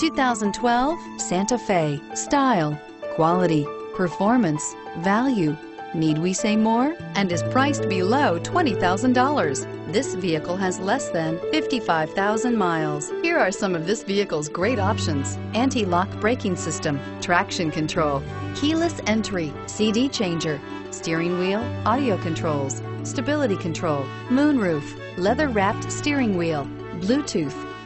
2012 Santa Fe. Style, quality, performance, value. Need we say more? And is priced below $20,000. This vehicle has less than 55,000 miles. Here are some of this vehicle's great options. Anti-lock braking system, traction control, keyless entry, CD changer, steering wheel, audio controls, stability control, moonroof, leather-wrapped steering wheel, Bluetooth,